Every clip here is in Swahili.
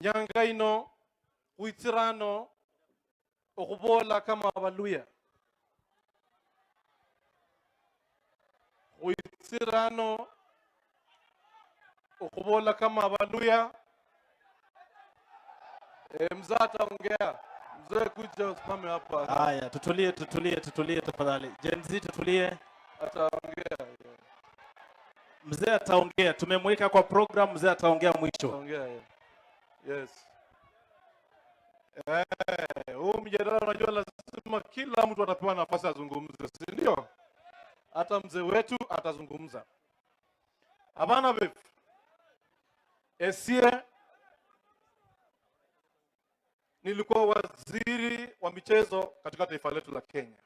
nyanga ino huitsirano okhubola kama abaluya huitsirano okubola kama abaluya e, mzee ataongea mzee kuja usimame hapa Haya, tutulie, tutulie, tutulie tafadhali. jenzi tutulie. ataongea yeah. Mzee ataongea, tumemweka kwa program, mzee ataongea mwisho. ataongea, yeah. Yes. Eh, huu mjadala unajua lazima kila mtu atapewa nafasi azungumze, si ndio? Hata mzee wetu atazungumza. Hapana befu. Esie nilikuwa waziri wa michezo katika taifa letu la Kenya.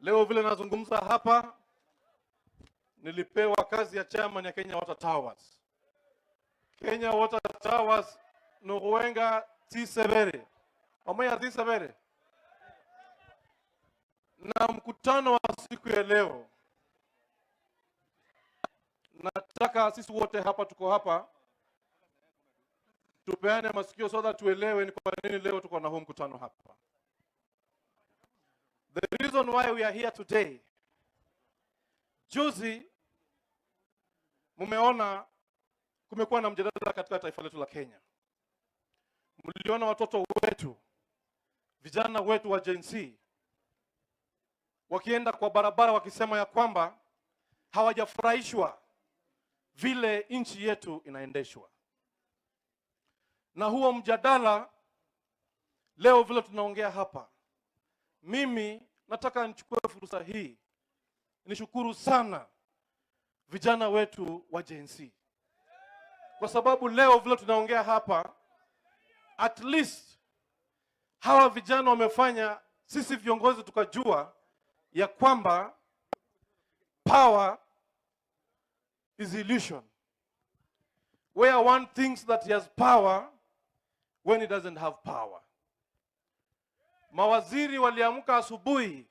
Leo vile nazungumza hapa, nilipewa kazi ya chairman ya Kenya Water Towers. Kenya Water Towers Nuruenga tisebere omoya tisebere na mkutano wa siku ya leo, nataka sisi wote hapa tuko hapa tupeane masikio so that tuelewe ni kwa nini leo tuko na huu mkutano hapa. The reason why we are here today, juzi mumeona kumekuwa na mjadala katika taifa letu la Kenya. Mliona watoto wetu, vijana wetu wa Gen Z wakienda kwa barabara wakisema ya kwamba hawajafurahishwa vile nchi yetu inaendeshwa. Na huo mjadala leo vile tunaongea hapa, mimi nataka nichukue fursa hii nishukuru sana vijana wetu wa Gen Z kwa sababu leo vile tunaongea hapa, at least hawa vijana wamefanya sisi viongozi tukajua ya kwamba power is illusion where one thinks that he has power when he doesn't have power. Mawaziri waliamka asubuhi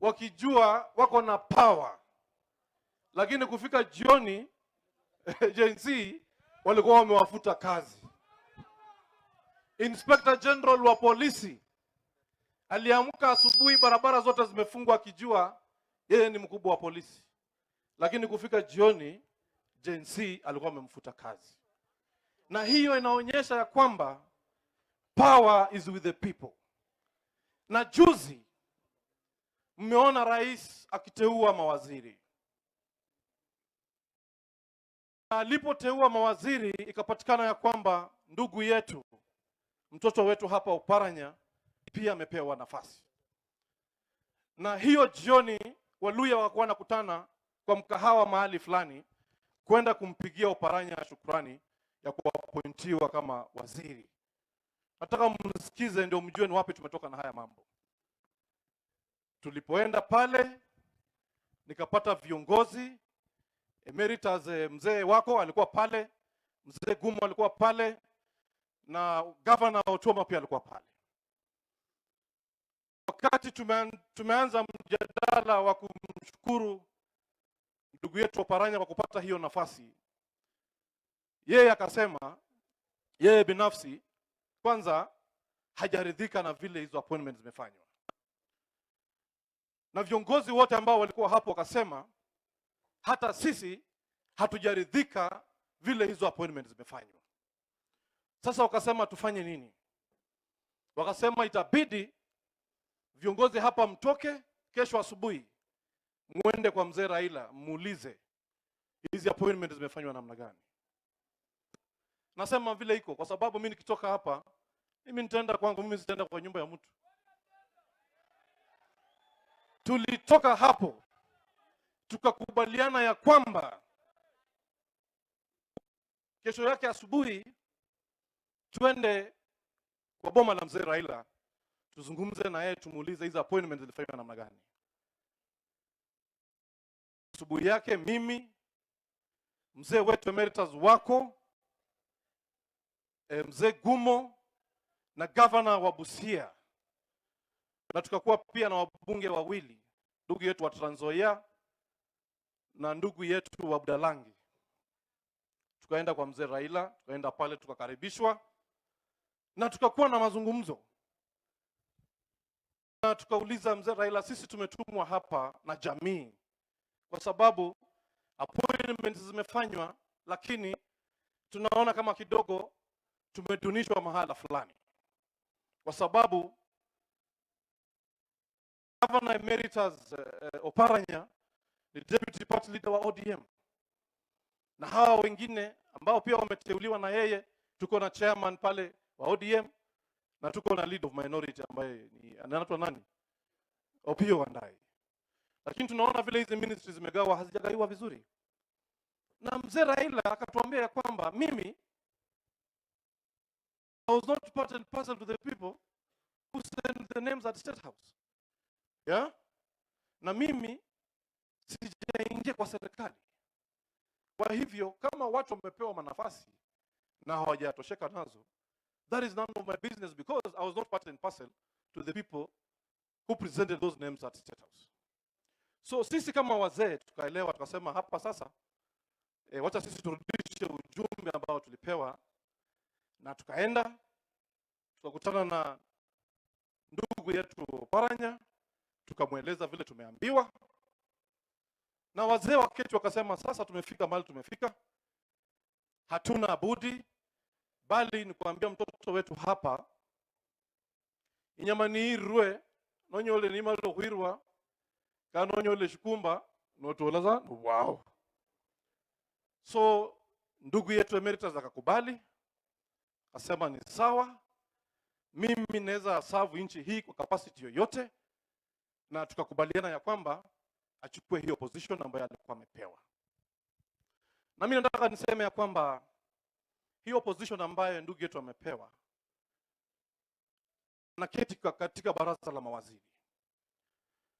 wakijua wako na power, lakini kufika jioni Gen Z walikuwa wamewafuta kazi. Inspector General wa polisi aliamka asubuhi, barabara zote zimefungwa, akijua yeye ni mkubwa wa polisi, lakini kufika jioni Gen Z alikuwa amemfuta kazi, na hiyo inaonyesha ya kwamba power is with the people. Na juzi mmeona rais akiteua mawaziri alipoteua mawaziri ikapatikana ya kwamba ndugu yetu mtoto wetu hapa Uparanya pia amepewa nafasi, na hiyo jioni Waluya wakuwa nakutana kwa mkahawa mahali fulani kwenda kumpigia Uparanya shukrani ya kuapointiwa kama waziri. Nataka msikize ndio mjue ni wapi tumetoka na haya mambo. Tulipoenda pale nikapata viongozi emeritus eh, mzee wako alikuwa pale, mzee Gumo alikuwa pale na gavana Otuoma pia alikuwa pale. Wakati tumeanza mjadala wa kumshukuru ndugu yetu Oparanya kwa kupata hiyo nafasi, yeye akasema yeye binafsi kwanza hajaridhika na vile hizo appointments zimefanywa, na viongozi wote ambao walikuwa hapo wakasema hata sisi hatujaridhika vile hizo appointments zimefanywa. Sasa wakasema tufanye nini? Wakasema itabidi viongozi hapa mtoke kesho asubuhi, mwende kwa mzee Raila muulize hizi appointments zimefanywa namna gani. Nasema vile iko kwa sababu mimi nikitoka hapa, mimi nitaenda kwangu, mimi sitaenda kwa nyumba ya mtu. Tulitoka hapo tukakubaliana ya kwamba kesho yake asubuhi twende kwa boma la mzee Raila tuzungumze na yeye, tumuulize hizo appointment zilifanywa namna gani. Asubuhi yake mimi, mzee wetu emeritus wako e, mzee Gumo na gavana wa Busia, na tukakuwa pia na wabunge wawili, ndugu yetu wa Trans Nzoia na ndugu yetu wa Budalangi. Tukaenda kwa mzee Raila, tukaenda pale tukakaribishwa na tukakuwa na mazungumzo. Na tukauliza mzee Raila, sisi tumetumwa hapa na jamii kwa sababu appointments zimefanywa, lakini tunaona kama kidogo tumedunishwa mahala fulani, kwa sababu Governor Emeritus uh, Oparanya ni deputy party leader wa ODM na hawa wengine ambao pia wameteuliwa na yeye, tuko na chairman pale wa ODM na tuko na lead of minority ambaye ni anaitwa nani, Opiyo Wandayi, lakini tunaona vile hizi ministries zimegawa hazijagaiwa vizuri, na mzee Raila akatuambia ya kwamba mimi I was not part and parcel to the people who sent the names at State House. Yeah? Na mimi sijaingia kwa serikali. Kwa hivyo kama watu wamepewa manafasi na hawajatosheka nazo, that is none of my business because I was not part and parcel to the people who presented those names at State House. So sisi kama wazee tukaelewa, tukasema hapa sasa e, wacha sisi turudishe ujumbe ambao tulipewa, na tukaenda tukakutana na ndugu yetu Paranya, tukamweleza vile tumeambiwa, na wazee wa waketi wakasema, sasa tumefika mahali tumefika, hatuna budi bali ni kuambia mtoto wetu hapa inyama niirwe nonyole nimalo khwirwa kanonyole shikumba notolaza wow so ndugu yetu emeritus akakubali asema ni sawa mimi naweza savu nchi hii kwa capacity yoyote na tukakubaliana ya kwamba achukue hiyo position ambayo alikuwa amepewa na mimi nataka niseme ya kwamba hiyo position ambayo ndugu yetu amepewa anaketi ka- katika baraza la mawaziri,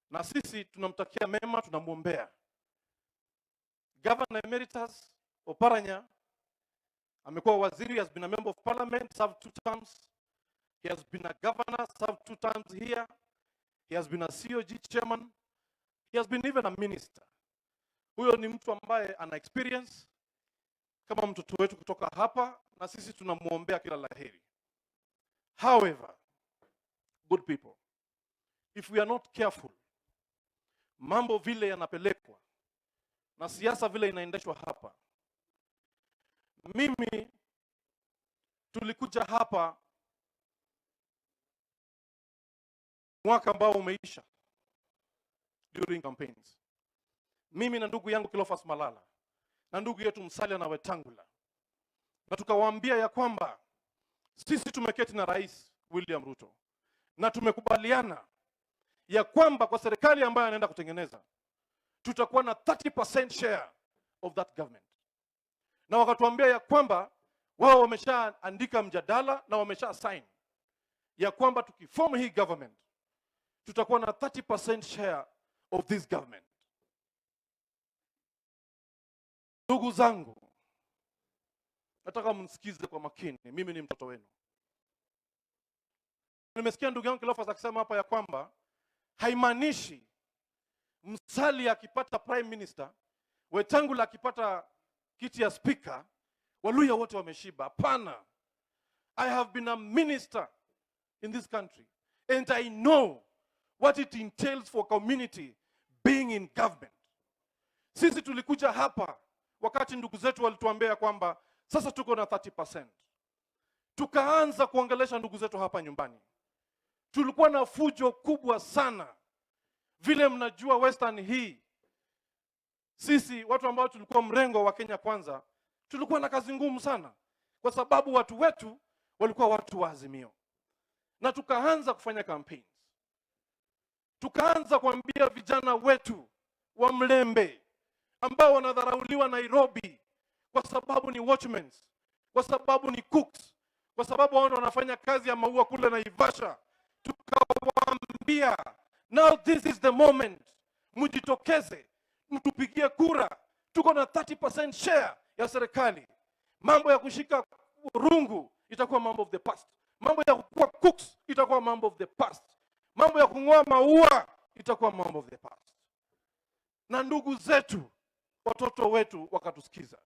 na sisi tunamtakia mema, tunamwombea. Governor Emeritus Oparanya amekuwa waziri, has been a member of parliament, served two terms. He has been a governor, served two terms here. He has been a COG chairman. He has been even a minister. Huyo ni mtu ambaye ana experience kama mtoto wetu kutoka hapa, na sisi tunamwombea kila la heri. However, good people, if we are not careful, mambo vile yanapelekwa na siasa vile inaendeshwa hapa, mimi tulikuja hapa mwaka ambao umeisha during campaigns, mimi na ndugu yangu Kilofas Malala na ndugu yetu Musalia na Wetangula, na tukawaambia ya kwamba sisi tumeketi na Rais William Ruto na tumekubaliana ya kwamba kwa serikali ambayo anaenda kutengeneza tutakuwa na 30% share of that government, na wakatuambia ya kwamba wao wameshaandika mjadala na wamesha sign ya kwamba tukiform hii government tutakuwa na 30% share of this government. Ndugu zangu, nataka mnisikize kwa makini, mimi ni mtoto wenu. Nimesikia ndugu yangu Cleophas akisema hapa ya kwamba haimaanishi Musalia akipata prime minister, Wetangula akipata kiti ya speaker, Waluya wote wameshiba. Hapana, I have been a minister in this country and I know what it entails for community being in government. Sisi tulikuja hapa wakati ndugu zetu walituambia kwamba sasa tuko na 30%. Tukaanza kuongelesha ndugu zetu hapa nyumbani. Tulikuwa na fujo kubwa sana. Vile mnajua Western hii, sisi watu ambao tulikuwa mrengo wa Kenya Kwanza, tulikuwa na kazi ngumu sana, kwa sababu watu wetu walikuwa watu wa Azimio, na tukaanza kufanya campaigns, tukaanza kuambia vijana wetu wa Mlembe ambao wanadharauliwa Nairobi kwa sababu ni watchmen, kwa sababu ni cooks, kwa sababu wao wanafanya kazi ya maua kule Naivasha. Tukawaambia, now this is the moment, mjitokeze, mtupigie kura, tuko na 30% share ya serikali. Mambo ya kushika rungu itakuwa mambo of the past, mambo ya kuwa cooks itakuwa mambo of the past, mambo ya kung'oa maua itakuwa mambo of the past. Na ndugu zetu watoto wetu wakatusikiza.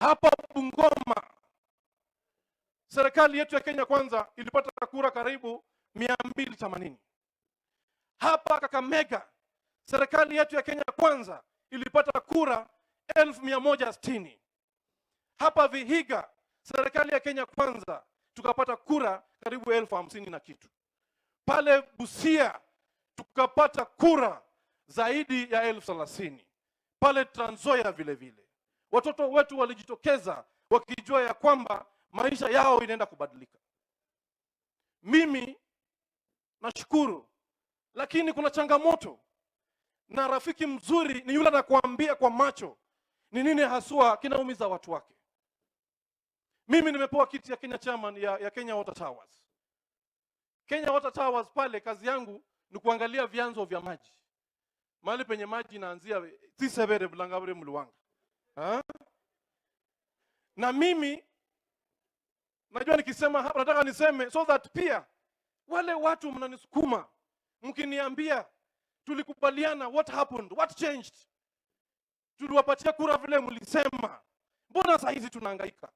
Hapa Bungoma, serikali yetu ya Kenya Kwanza ilipata kura karibu mia mbili themanini. Hapa Kakamega, serikali yetu ya Kenya Kwanza ilipata kura elfu mia moja sitini. Hapa Vihiga, serikali ya Kenya Kwanza tukapata kura karibu elfu hamsini na kitu. Pale Busia tukapata kura zaidi ya elfu thelathini. Pale Trans Nzoia vile vile watoto wetu walijitokeza wakijua ya kwamba maisha yao inaenda kubadilika. Mimi nashukuru, lakini kuna changamoto, na rafiki mzuri ni yule anakuambia kwa macho ni nini haswa kinaumiza watu wake. Mimi nimepewa kiti ya Kenya chairman ya, ya Kenya Water Towers. Kenya Water Towers pale kazi yangu ni kuangalia vyanzo vya maji, mahali penye maji inaanzia tisebere bulangabure mluwanga. Ha? na mimi najua nikisema hapa nataka niseme so that pia wale watu mnanisukuma mkiniambia tulikubaliana what happened what changed? Tuliwapatia kura vile mlisema. Mbona saa hizi tunahangaika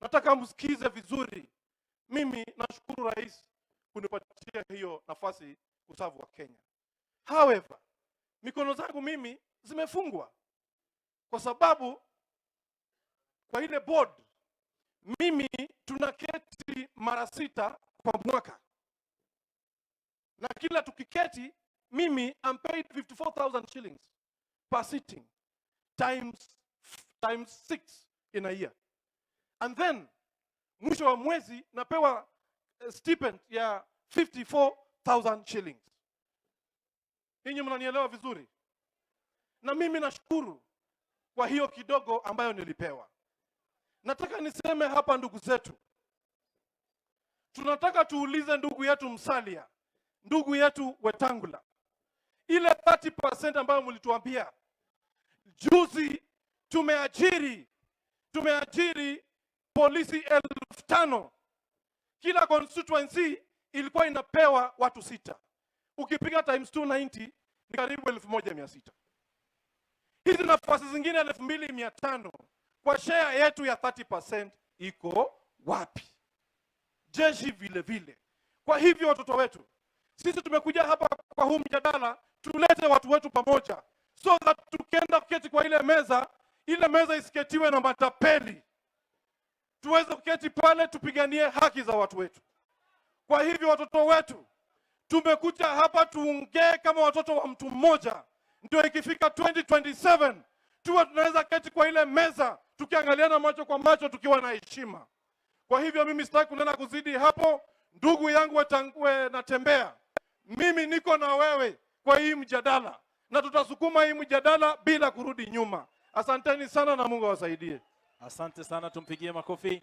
nataka msikize vizuri. Mimi nashukuru rais kunipatia hiyo nafasi kusavu wa kenya. However mikono zangu mimi zimefungwa. Kwa sababu kwa ile board mimi tunaketi mara sita kwa mwaka. Na kila tukiketi mimi am paid 54000 shillings per sitting times times six in a year and then mwisho wa mwezi napewa eh, stipend ya 54000 shillings. Ninyi mnanielewa vizuri? Na mimi nashukuru kwa hiyo kidogo ambayo nilipewa. Nataka niseme hapa ndugu zetu. Tunataka tuulize ndugu yetu msalia ndugu yetu wetangula ile 30% ambayo mlituambia. Juzi tumeajiri tumeajiri polisi elfu tano. Kila constituency ilikuwa inapewa watu sita. Ukipiga times 290 ni karibu elfu moja mia sita. Hizi nafasi zingine elfu mbili mia tano kwa share yetu ya 30% iko wapi? Jeshi vile vile. Kwa hivyo watoto wetu sisi tumekuja hapa kwa huu mjadala tulete watu wetu pamoja so that tukienda kuketi kwa ile meza ile meza isiketiwe na matapeli tuweze kuketi pale tupiganie haki za watu wetu. Kwa hivyo watoto wetu tumekuja hapa tuongee kama watoto wa mtu mmoja. Ndio ikifika 2027 tuwe tunaweza keti kwa ile meza tukiangaliana macho kwa macho tukiwa na heshima. Kwa hivyo mimi sitaki kunena kuzidi hapo. Ndugu yangu wetangue natembea. Mimi niko na wewe kwa hii mjadala. Na tutasukuma hii mjadala bila kurudi nyuma. Asanteni sana na mungu awasaidie Asante sana, tumpigie makofi.